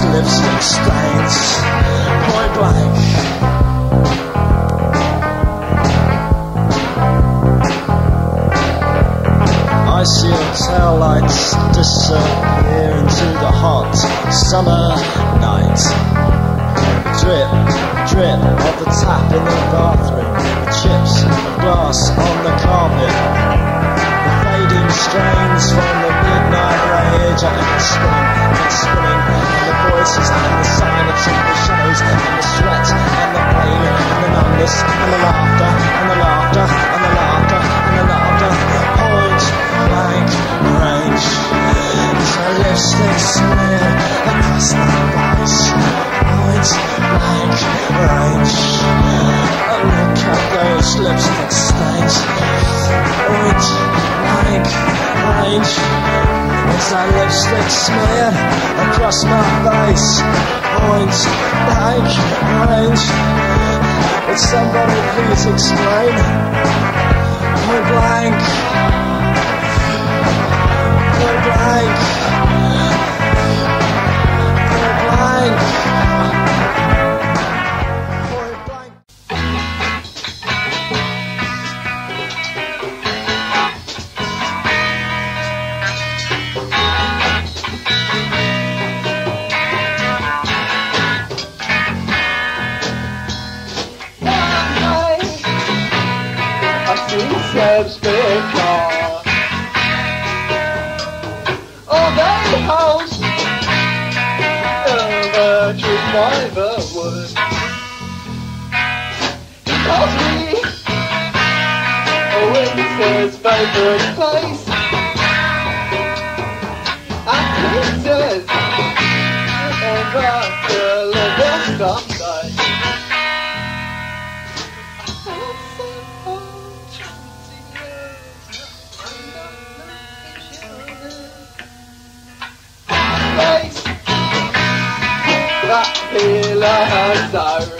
those lipstick stains. Point blank. I see your tail lights disappear into the hot summer night. Drip, drip of the tap in the bathroom. The chips of glass on the carpet. The fading strains from the midnight rage. It's spinning, spinning. The voices and the silence and the shadows and the sweat and the pain and the numbness and the laughter and the laughter and the laughter and the laughter. Point blank range. A lipstick smear across my face. Point blank range. Oh, look at those lipstick stains. Point blank range. It's a lipstick smear across my face. Point blank range. Would somebody please explain? Point blank. Point blank. Point blank. Place. And he says, oh, that's a little someday. Face that has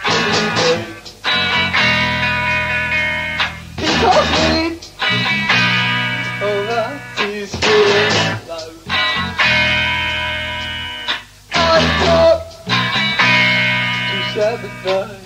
to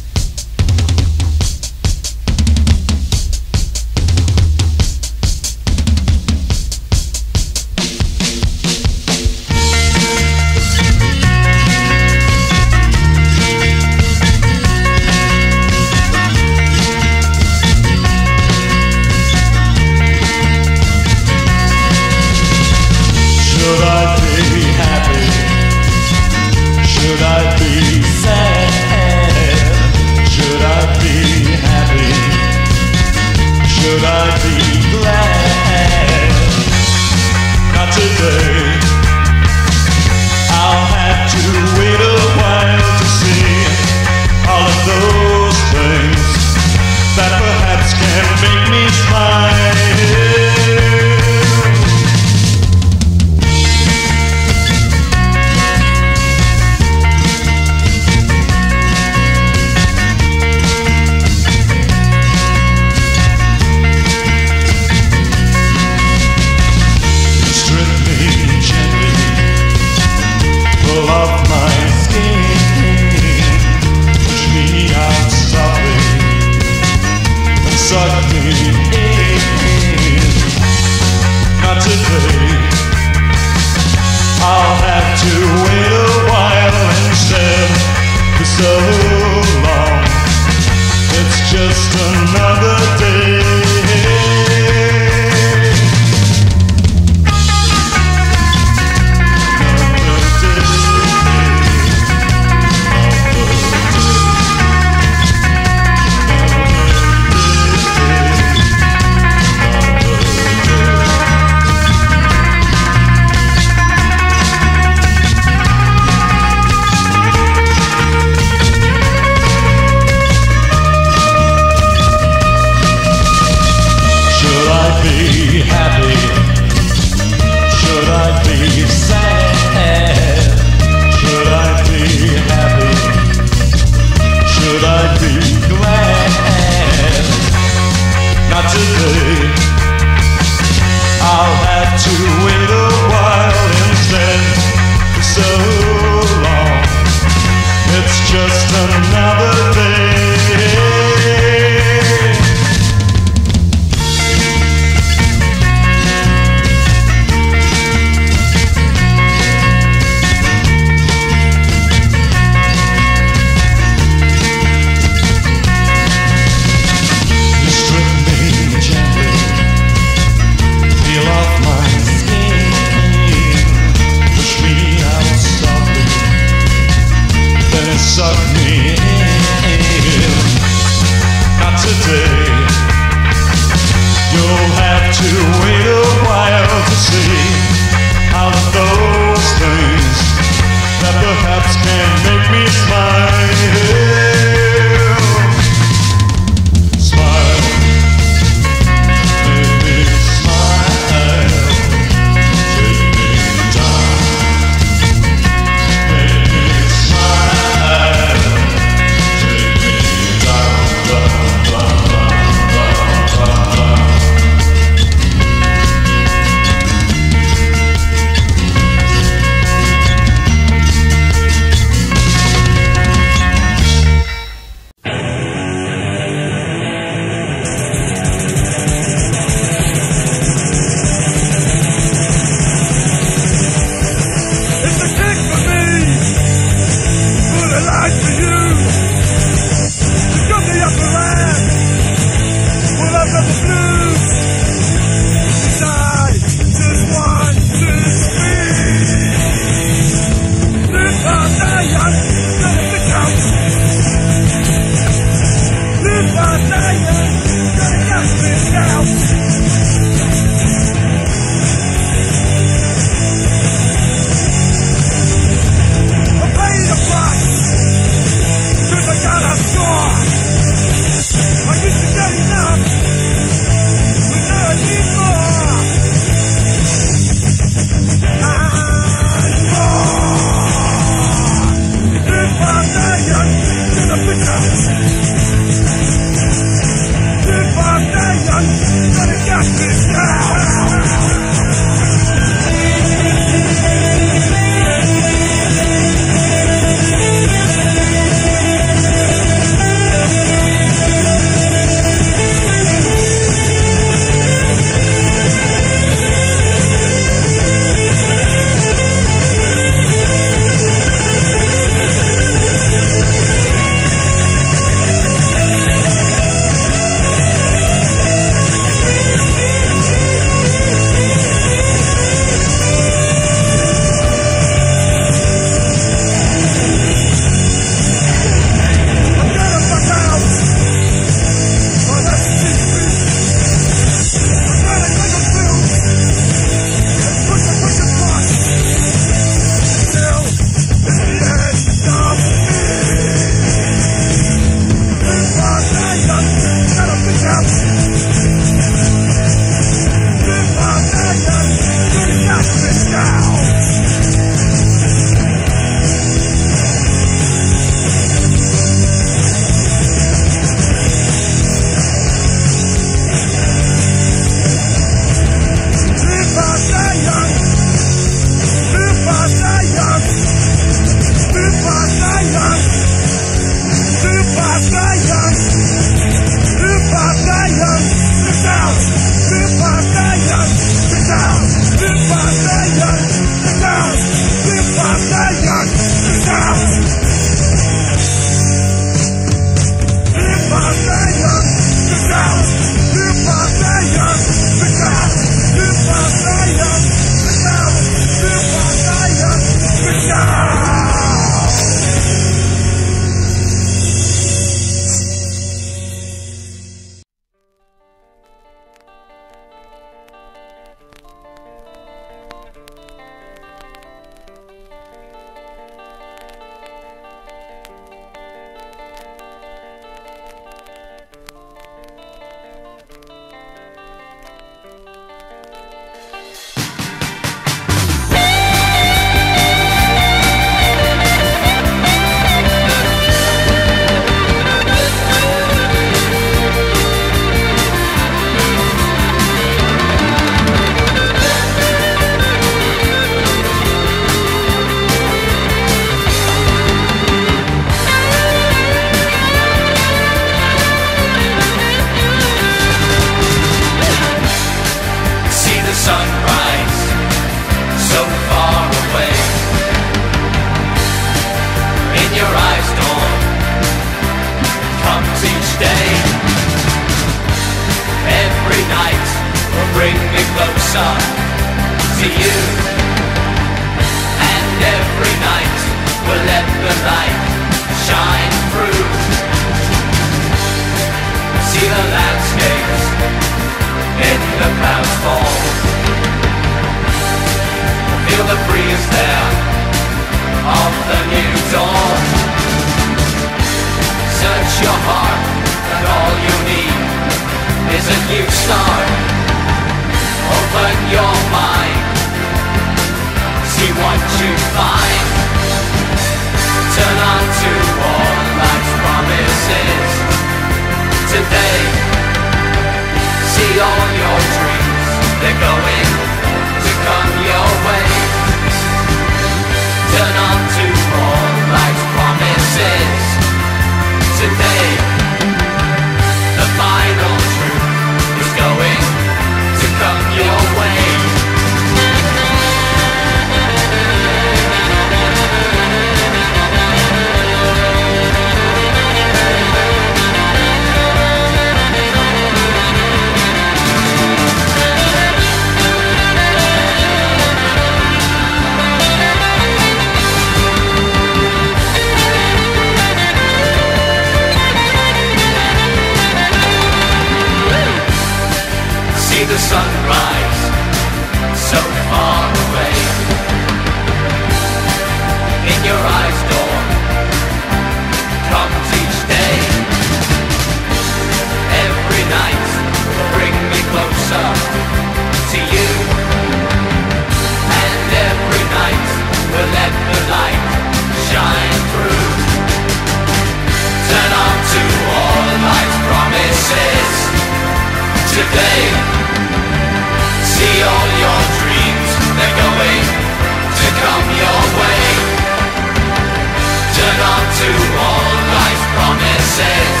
promises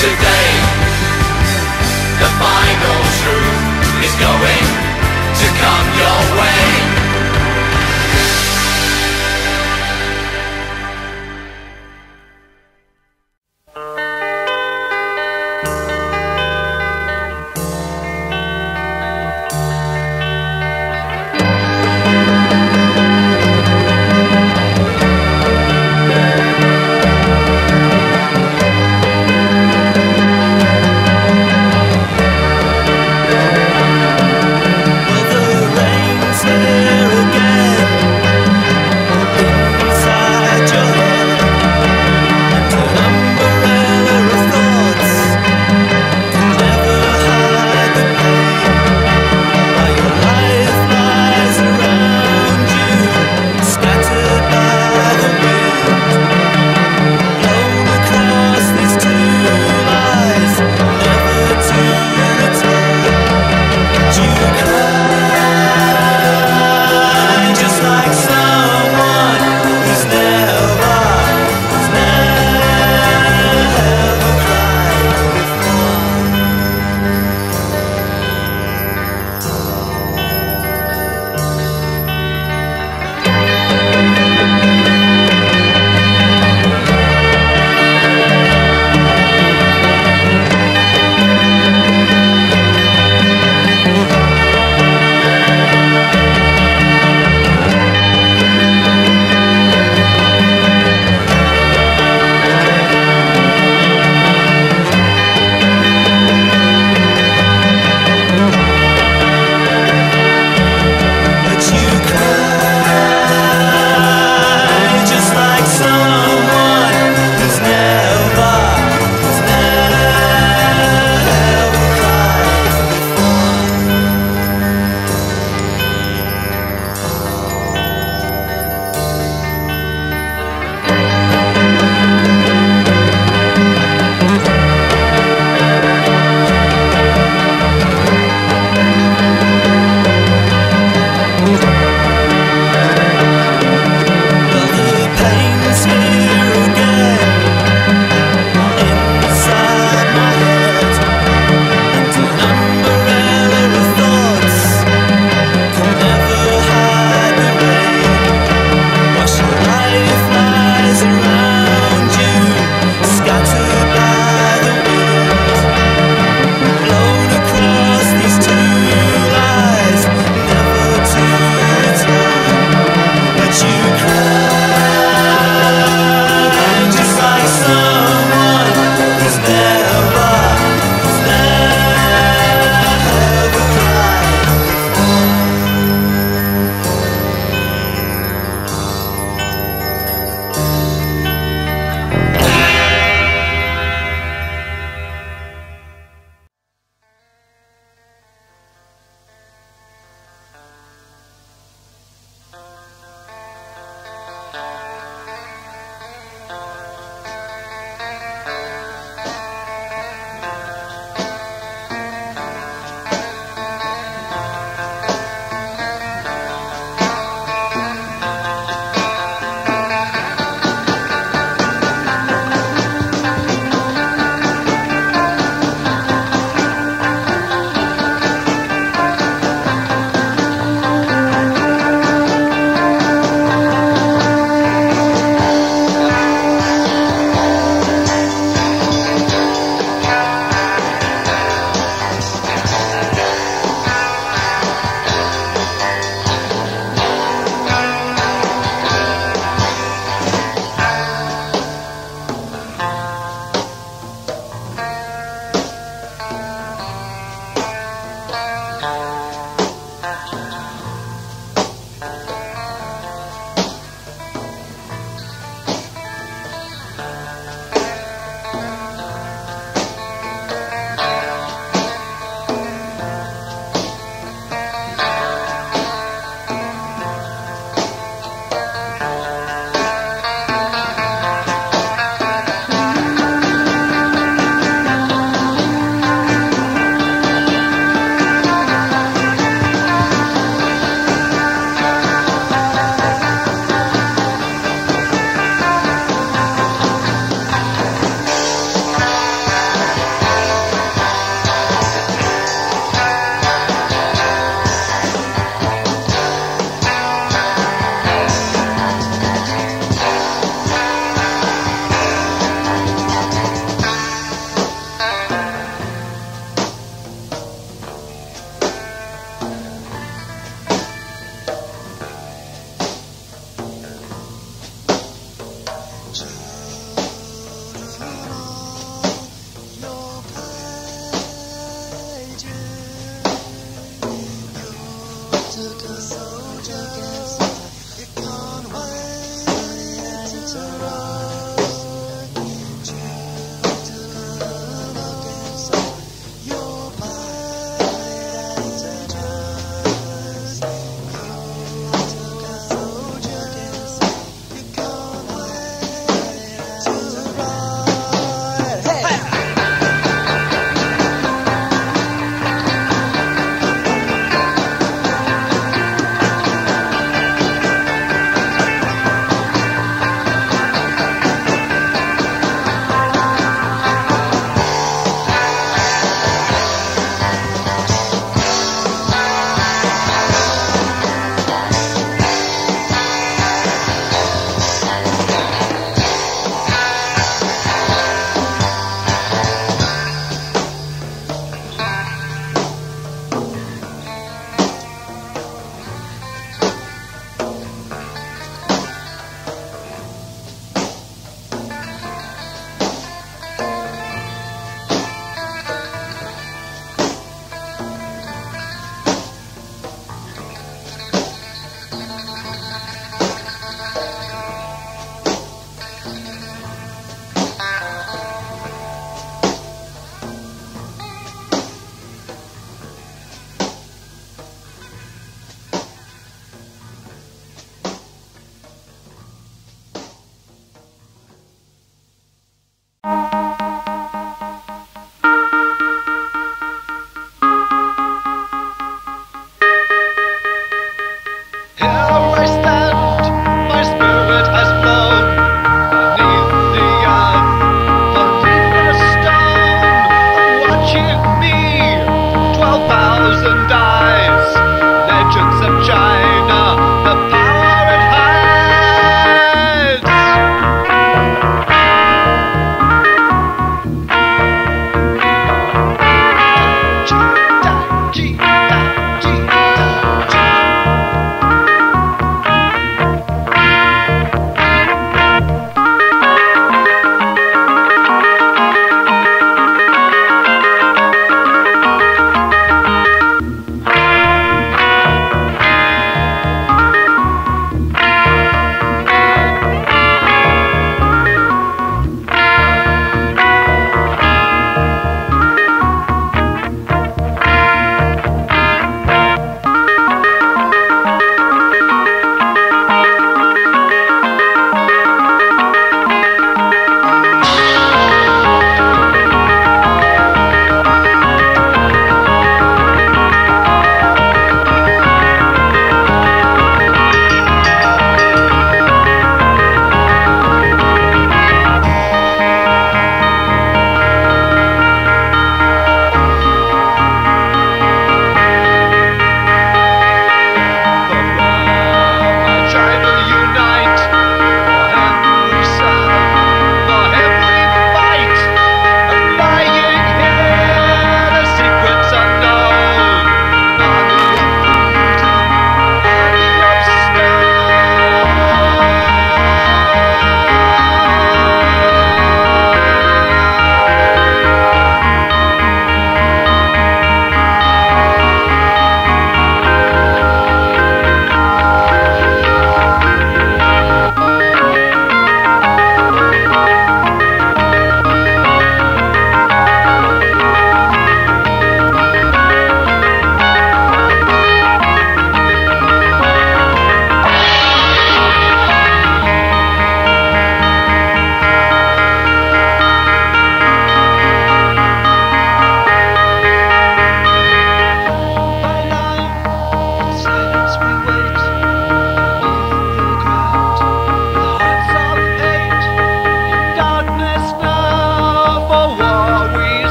today. The final truth is going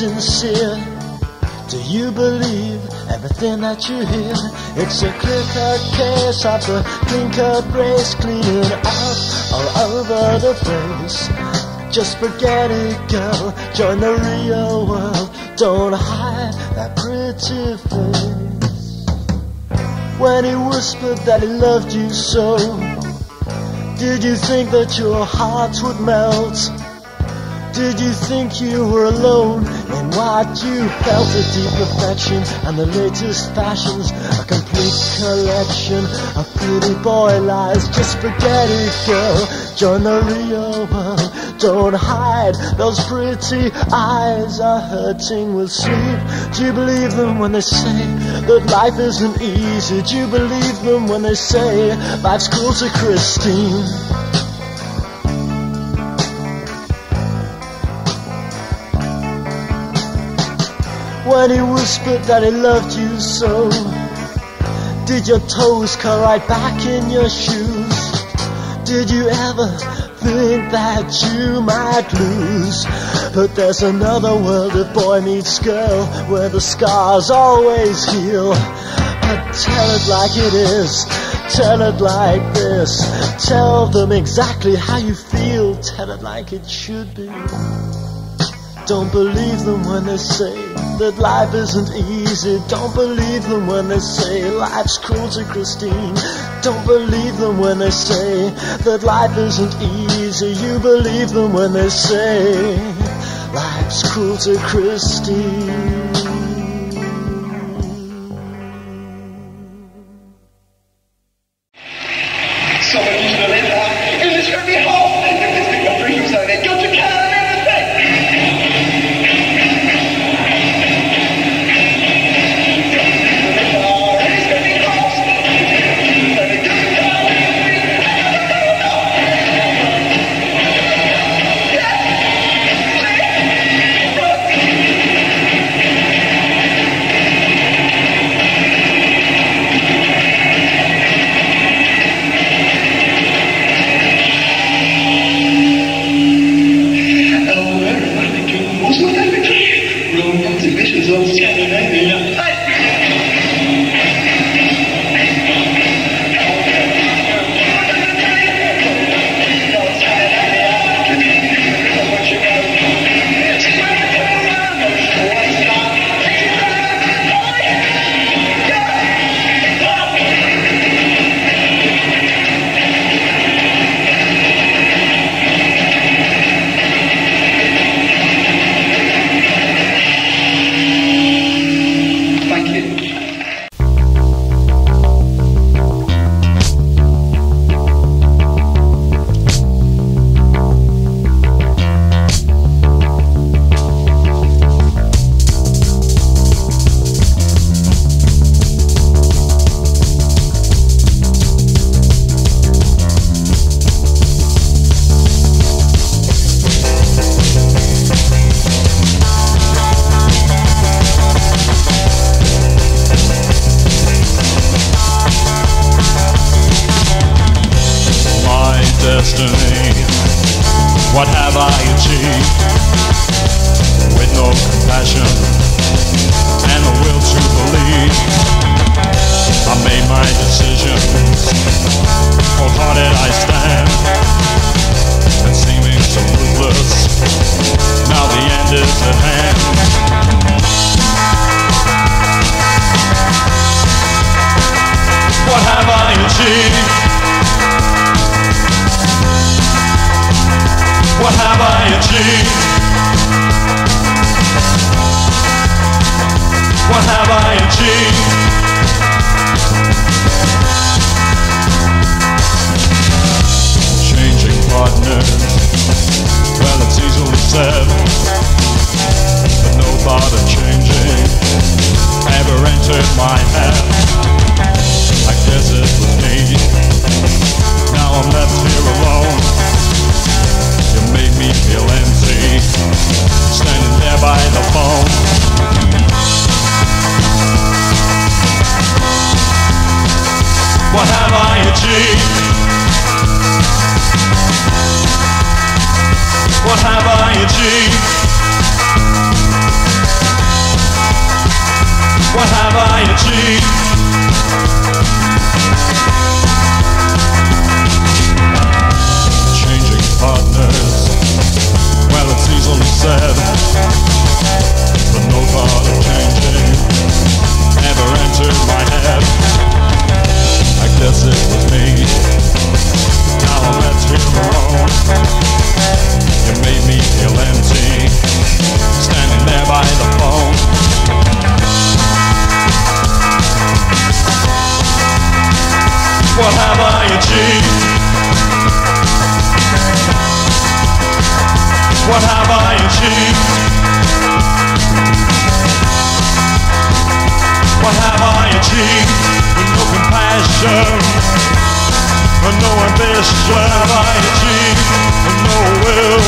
sincere. Do you believe everything that you hear? It's a clear case of the clean cut race cleaning up all over the place. Just forget it, girl. Join the real world. Don't hide that pretty face. When he whispered that he loved you so, did you think that your heart would melt? Did you think you were alone what you felt? A deep affection and the latest fashions, a complete collection of pretty boy lies. Just forget it, girl. Join the real world. Don't hide. Those pretty eyes are hurting with sleep. Do you believe them when they say that life isn't easy? Do you believe them when they say life's cruel to Christine? When he whispered that he loved you so? Did your toes curl right back in your shoes? Did you ever think that you might lose? But there's another world if boy meets girl where the scars always heal. But tell it like it is. Tell it like this. Tell them exactly how you feel. Tell it like it should be. Don't believe them when they say that life isn't easy. Don't believe them when they say life's cruel to Christine. Don't believe them when they say that life isn't easy. You believe them when they say life's cruel to Christine. Hawaiian cheeks apologies. What have I achieved? What have I achieved? With no compassion and no ambition. What have I achieved? With no will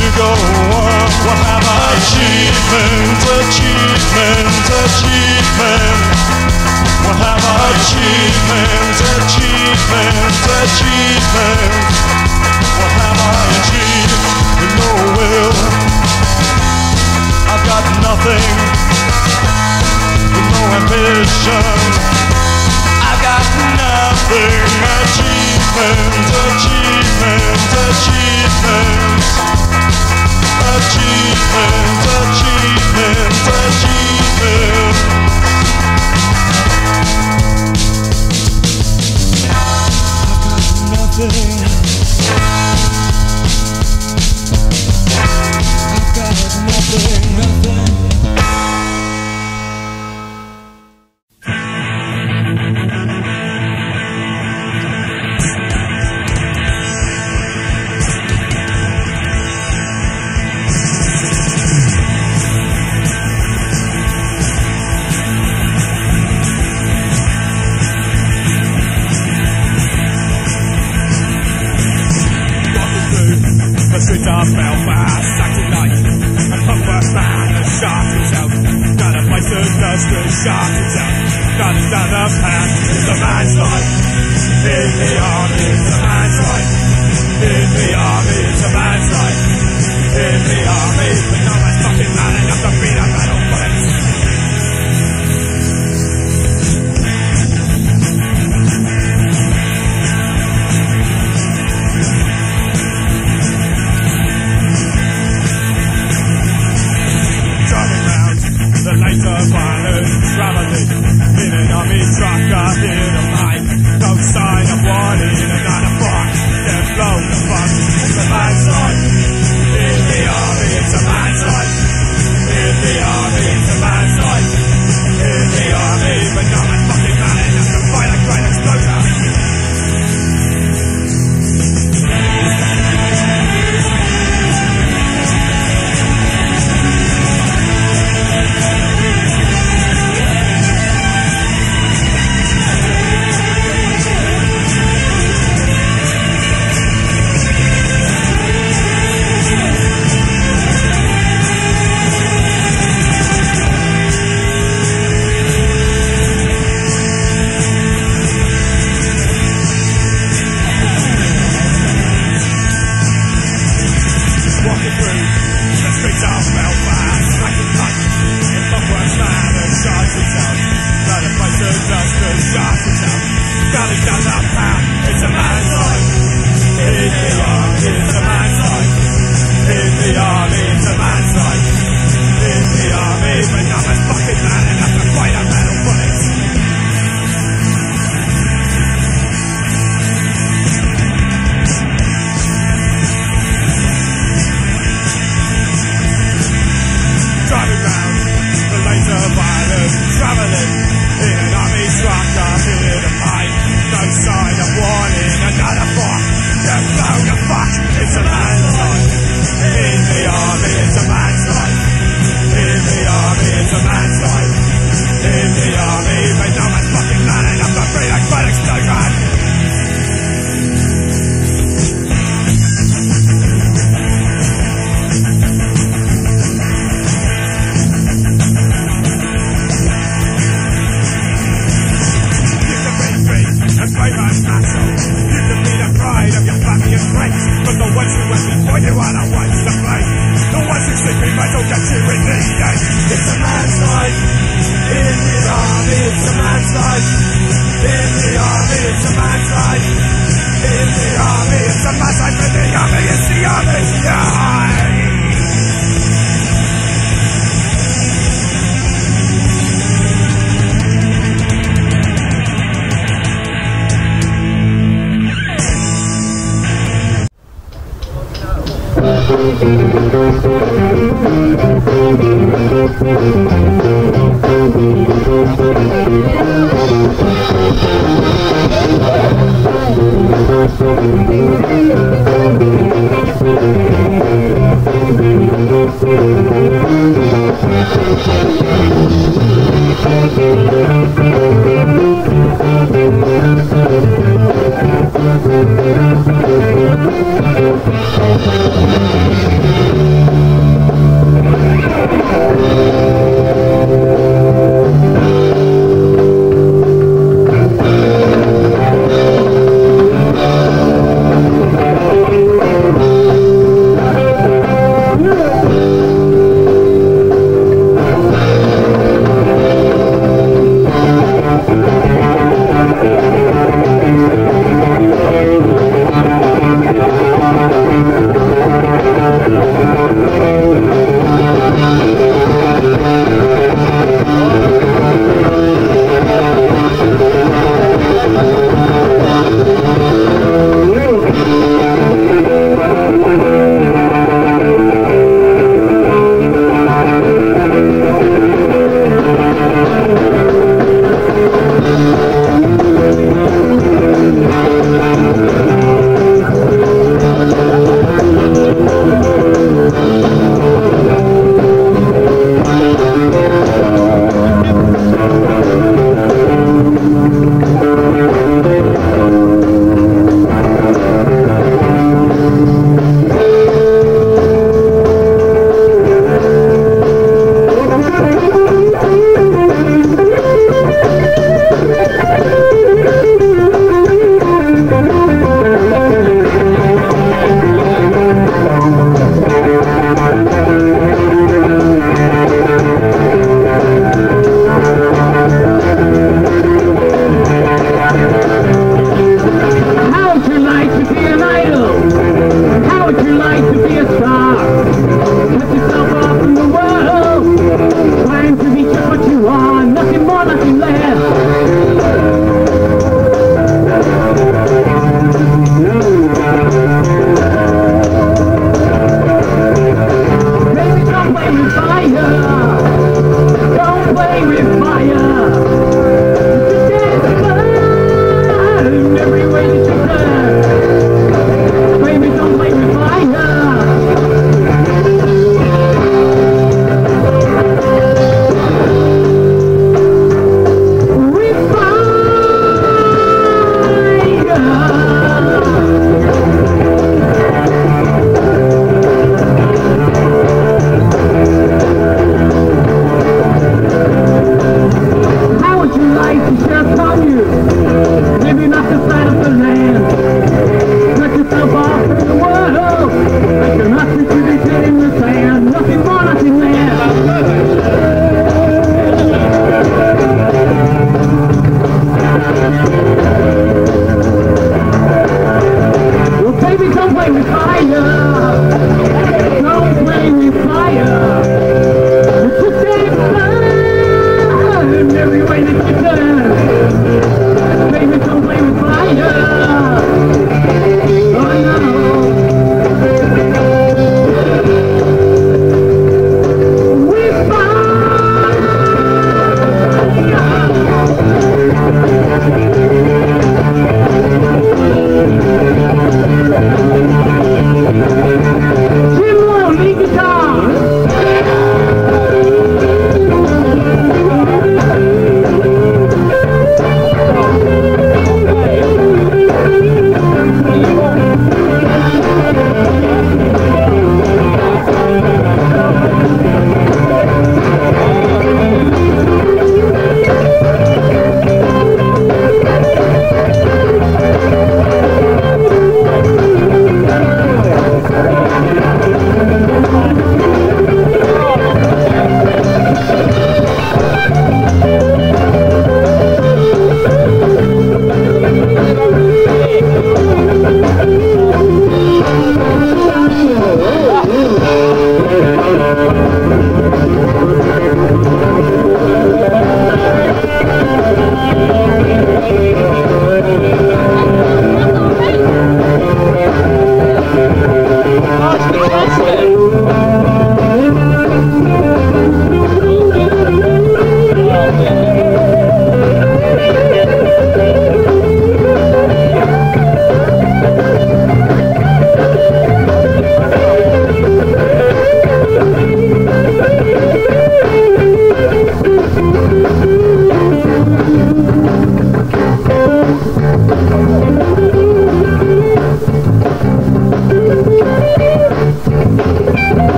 to go on. What have I? Achievement, achievement, achievement. What have I? Achievement, achievement, achievement. What have I achieved? With no will. I've got nothing. With no ambition. I've got nothing. Achievement, achievement.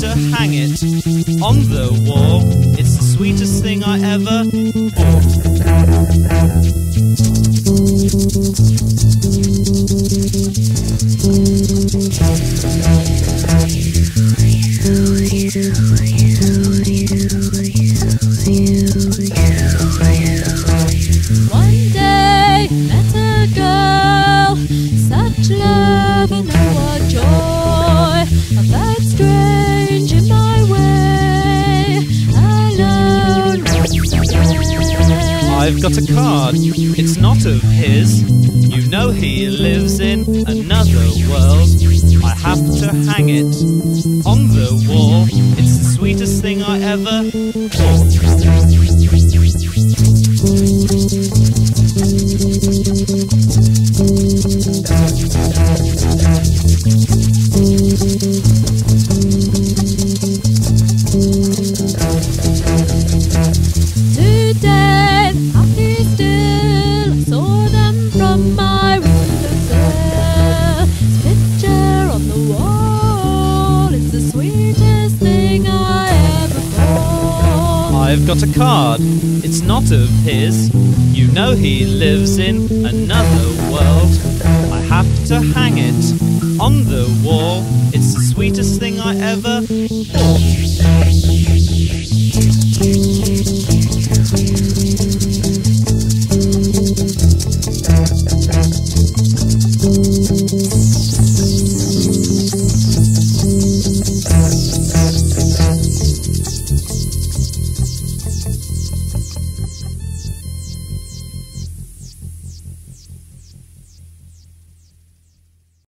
to hang it on the wall. It's the sweetest thing I ever